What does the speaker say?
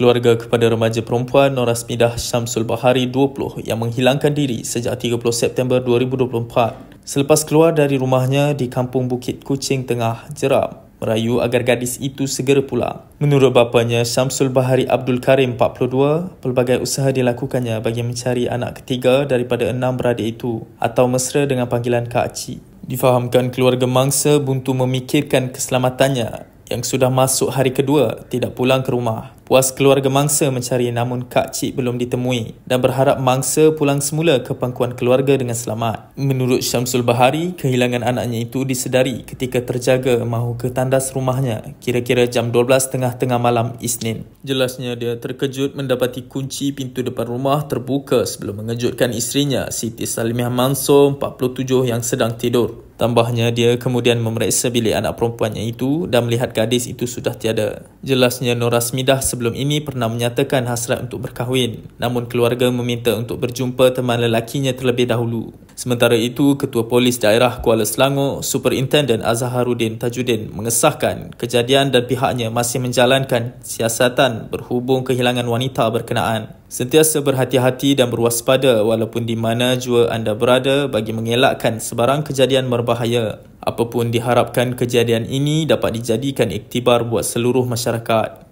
keluarga kepada remaja perempuan Noras Midah Syamsul Bahari 20 yang menghilangkan diri sejak 30 September 2024 selepas keluar dari rumahnya di Kampung Bukit Kucing Tengah, Jeram merayu agar gadis itu segera pulang. Menurut bapanya Syamsul Bahari Abdul Karim 42, pelbagai usaha dilakukannya bagi mencari anak ketiga daripada enam beradik itu atau mesra dengan panggilan Kak Cik. Difahamkan keluarga mangsa buntu memikirkan keselamatannya yang sudah masuk hari kedua tidak pulang ke rumah. Puas keluarga mangsa mencari namun Kak Cik belum ditemui dan berharap mangsa pulang semula ke pangkuan keluarga dengan selamat. Menurut Syamsul Bahari, kehilangan anaknya itu disedari ketika terjaga mahu ke tandas rumahnya kira-kira jam 12 tengah-tengah malam Isnin. Jelasnya dia terkejut mendapati kunci pintu depan rumah terbuka sebelum mengejutkan isterinya Siti Salimiah Mansur 47 yang sedang tidur. Tambahnya dia kemudian memeriksa bilik anak perempuannya itu dan melihat gadis itu sudah tiada. Jelasnya Nora Smidah sebelum ini pernah menyatakan hasrat untuk berkahwin namun keluarga meminta untuk berjumpa teman lelakinya terlebih dahulu. Sementara itu, Ketua Polis Daerah Kuala Selangor, Superintendent Azharuddin Tajuddin mengesahkan kejadian dan pihaknya masih menjalankan siasatan berhubung kehilangan wanita berkenaan. Sentiasa berhati-hati dan berwaspada walaupun di mana jua anda berada bagi mengelakkan sebarang kejadian berbahaya. Apapun diharapkan kejadian ini dapat dijadikan iktibar buat seluruh masyarakat.